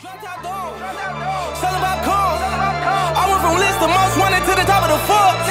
Selling about cars. I went from list the most wanted to the top of the force.